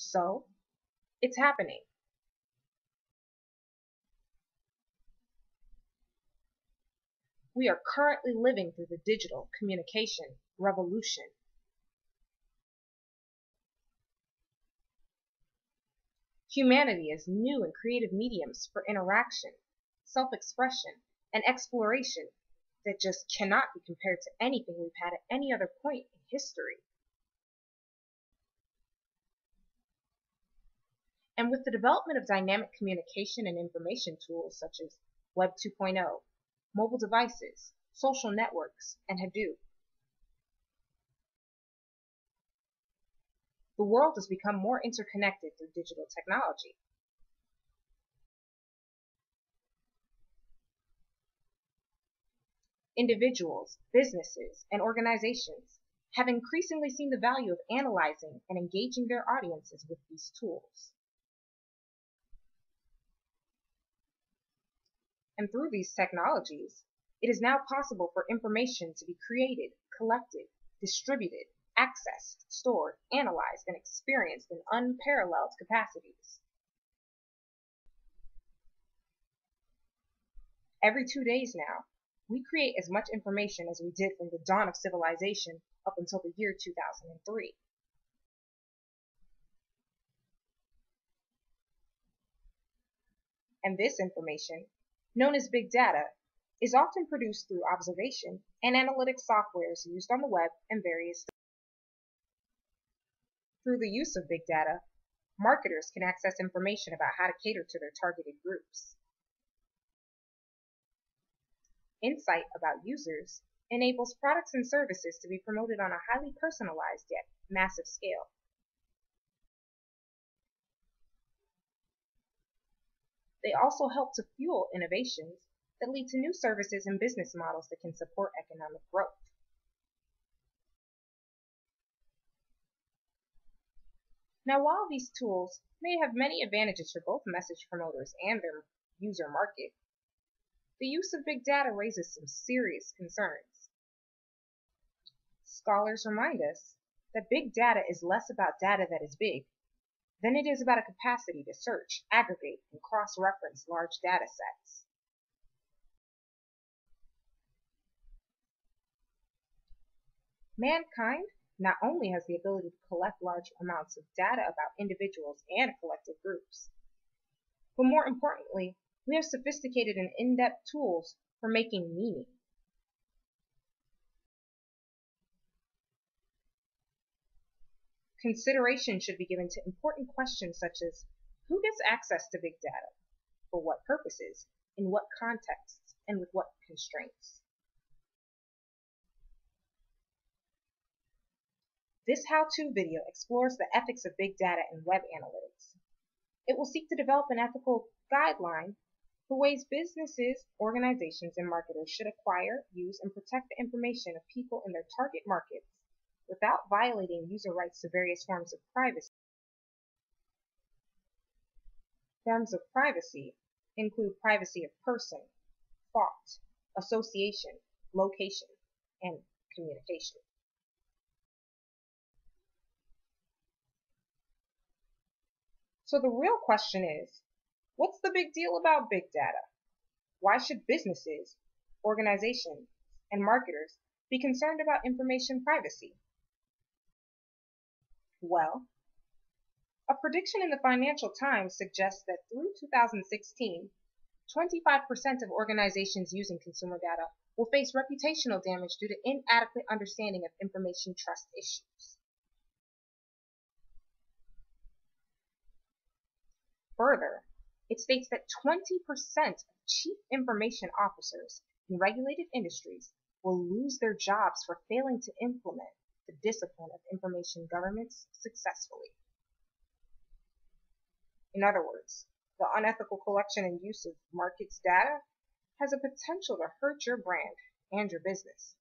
So, it's happening. We are currently living through the digital communication revolution. Humanity has new and creative mediums for interaction, self-expression, and exploration that just cannot be compared to anything we've had at any other point in history. And with the development of dynamic communication and information tools such as Web 2.0, mobile devices, social networks, and Hadoop, the world has become more interconnected through digital technology. Individuals, businesses, and organizations have increasingly seen the value of analyzing and engaging their audiences with these tools. And through these technologies, it is now possible for information to be created, collected, distributed, accessed, stored, analyzed, and experienced in unparalleled capacities. Every two days now, we create as much information as we did from the dawn of civilization up until the year 2003. And this information known as big data, is often produced through observation and analytic softwares used on the web and various Through the use of big data, marketers can access information about how to cater to their targeted groups. Insight about users enables products and services to be promoted on a highly personalized yet massive scale. They also help to fuel innovations that lead to new services and business models that can support economic growth. Now, while these tools may have many advantages for both message promoters and their user market, the use of big data raises some serious concerns. Scholars remind us that big data is less about data that is big than it is about a capacity to search, aggregate, and cross-reference large data sets. Mankind not only has the ability to collect large amounts of data about individuals and collective groups, but more importantly, we have sophisticated and in-depth tools for making meaning. Consideration should be given to important questions such as who gets access to big data, for what purposes, in what contexts, and with what constraints. This how-to video explores the ethics of big data and web analytics. It will seek to develop an ethical guideline for ways businesses, organizations, and marketers should acquire, use, and protect the information of people in their target markets without violating user rights to various forms of privacy. Forms of privacy include privacy of person, thought, association, location, and communication. So the real question is, what's the big deal about big data? Why should businesses, organizations, and marketers be concerned about information privacy? Well, a prediction in the Financial Times suggests that through 2016, 25% of organizations using consumer data will face reputational damage due to inadequate understanding of information trust issues. Further, it states that 20% of chief information officers in regulated industries will lose their jobs for failing to implement discipline of information governments successfully. In other words, the unethical collection and use of markets data has a potential to hurt your brand and your business.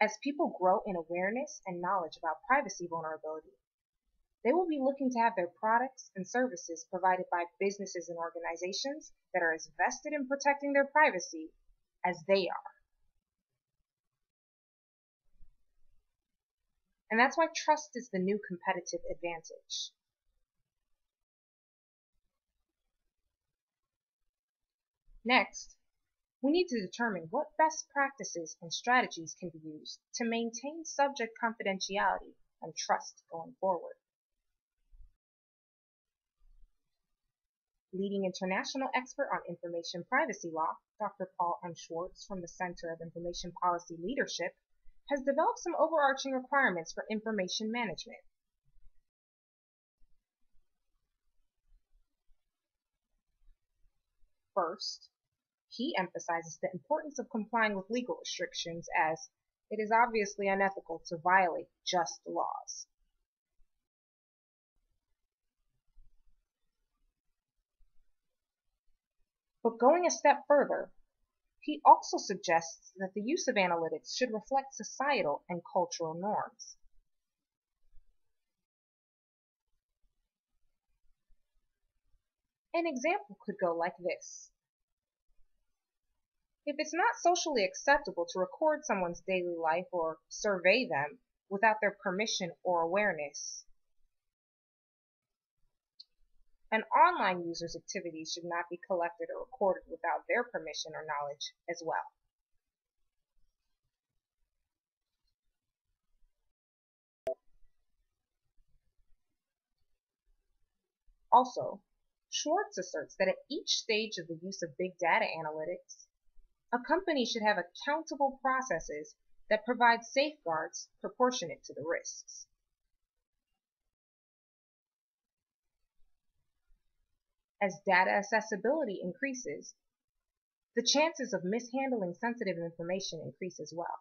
As people grow in awareness and knowledge about privacy vulnerability, they will be looking to have their products and services provided by businesses and organizations that are as vested in protecting their privacy as they are. And that's why trust is the new competitive advantage. Next, we need to determine what best practices and strategies can be used to maintain subject confidentiality and trust going forward. Leading international expert on information privacy law, Dr. Paul M. Schwartz from the Center of Information Policy Leadership, has developed some overarching requirements for information management. First, he emphasizes the importance of complying with legal restrictions as it is obviously unethical to violate just laws. But going a step further, he also suggests that the use of analytics should reflect societal and cultural norms. An example could go like this. If it's not socially acceptable to record someone's daily life or survey them without their permission or awareness, an online user's activities should not be collected or recorded without their permission or knowledge as well. Also, Schwartz asserts that at each stage of the use of big data analytics, a company should have accountable processes that provide safeguards proportionate to the risks. As data accessibility increases, the chances of mishandling sensitive information increase as well.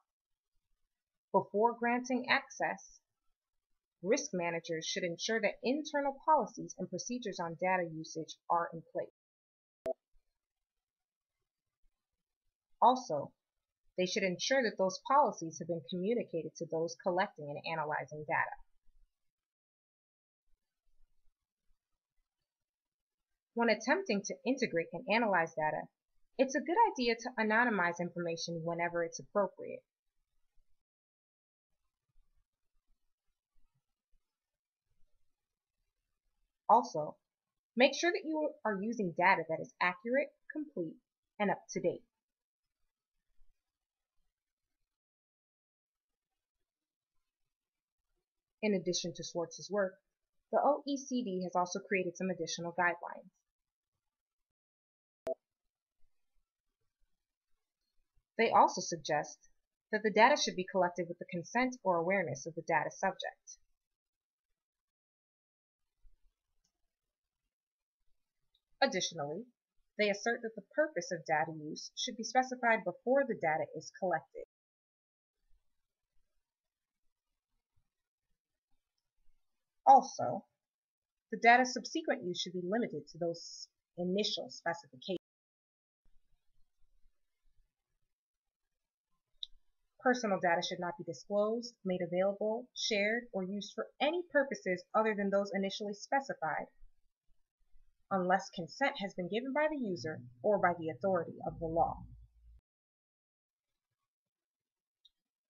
Before granting access, risk managers should ensure that internal policies and procedures on data usage are in place. Also, they should ensure that those policies have been communicated to those collecting and analyzing data. When attempting to integrate and analyze data, it's a good idea to anonymize information whenever it's appropriate. Also, make sure that you are using data that is accurate, complete, and up to date. In addition to Schwartz's work, the OECD has also created some additional guidelines. They also suggest that the data should be collected with the consent or awareness of the data subject. Additionally, they assert that the purpose of data use should be specified before the data is collected. Also, the data's subsequent use should be limited to those initial specifications. Personal data should not be disclosed, made available, shared, or used for any purposes other than those initially specified, unless consent has been given by the user or by the authority of the law.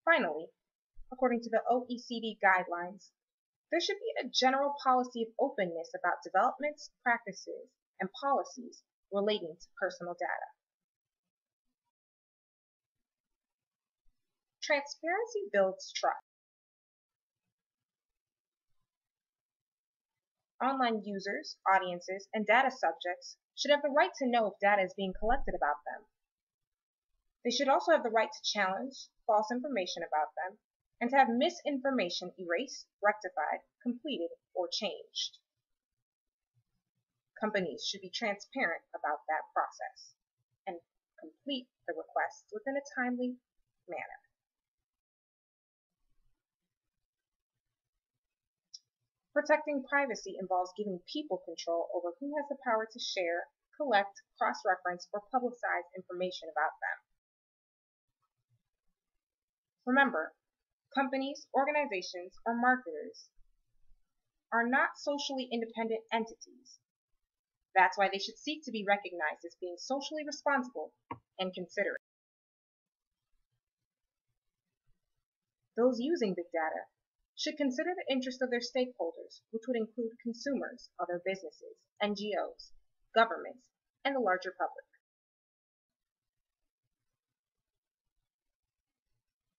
Finally, according to the OECD guidelines, there should be a general policy of openness about developments, practices, and policies relating to personal data. Transparency builds trust. Online users, audiences, and data subjects should have the right to know if data is being collected about them. They should also have the right to challenge false information about them and to have misinformation erased, rectified, completed, or changed. Companies should be transparent about that process and complete the requests within a timely manner. Protecting privacy involves giving people control over who has the power to share, collect, cross-reference, or publicize information about them. Remember, companies, organizations, or marketers are not socially independent entities. That's why they should seek to be recognized as being socially responsible and considerate. Those using big data should consider the interest of their stakeholders, which would include consumers, other businesses, NGOs, governments, and the larger public.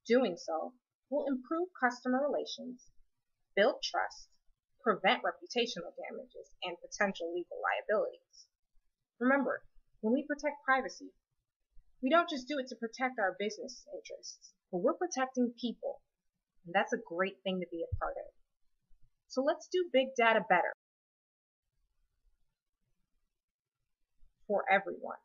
Doing so will improve customer relations, build trust, prevent reputational damages, and potential legal liabilities. Remember, when we protect privacy, we don't just do it to protect our business interests, but we're protecting people. And that's a great thing to be a part of. So let's do big data better for everyone.